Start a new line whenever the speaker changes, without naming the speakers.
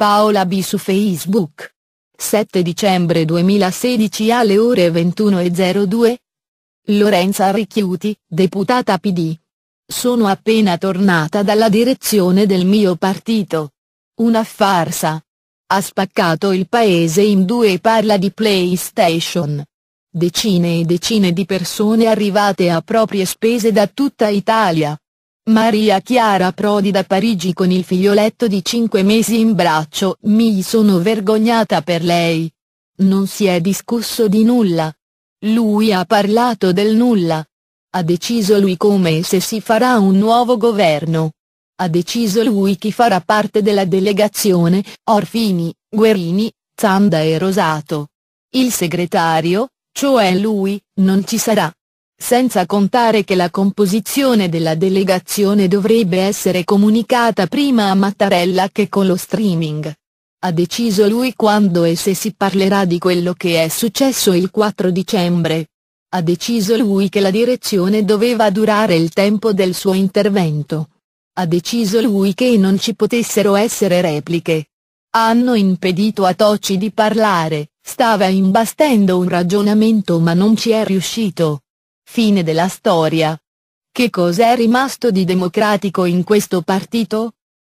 Paola B su Facebook. 7 dicembre 2016 alle ore 21.02. Lorenza Ricchiuti, deputata PD. Sono appena tornata dalla direzione del mio partito. Una farsa. Ha spaccato il paese in due e parla di PlayStation. Decine e decine di persone arrivate a proprie spese da tutta Italia. Maria Chiara Prodi da Parigi con il figlioletto di 5 mesi in braccio. Mi sono vergognata per lei. Non si è discusso di nulla. Lui ha parlato del nulla. Ha deciso lui come e se si farà un nuovo governo. Ha deciso lui chi farà parte della delegazione, Orfini, Guerini, Zanda e Rosato. Il segretario, cioè lui, non ci sarà. Senza contare che la composizione della delegazione dovrebbe essere comunicata prima a Mattarella che con lo streaming. Ha deciso lui quando e se si parlerà di quello che è successo il 4 dicembre. Ha deciso lui che la direzione doveva durare il tempo del suo intervento. Ha deciso lui che non ci potessero essere repliche. Hanno impedito a Tocci di parlare, stava imbastendo un ragionamento ma non ci è riuscito. Fine della storia. Che cos'è rimasto di democratico in questo partito?